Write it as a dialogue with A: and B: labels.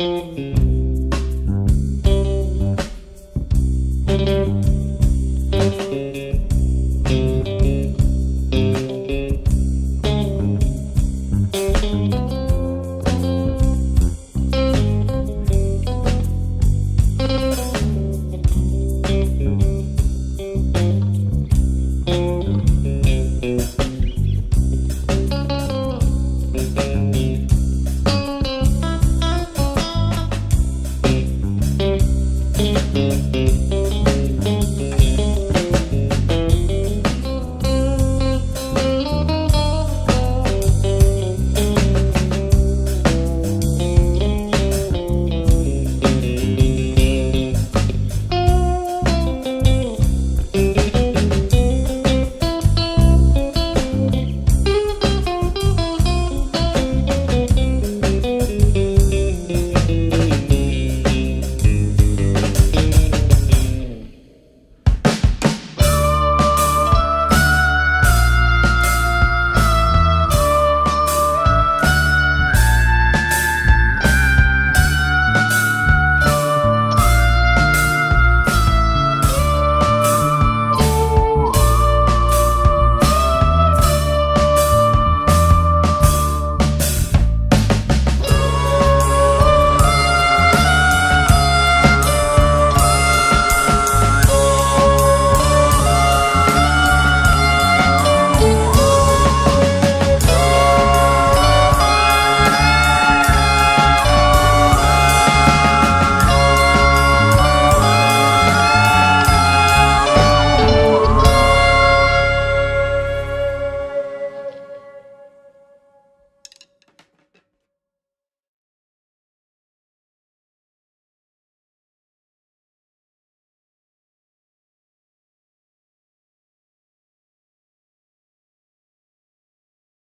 A: Música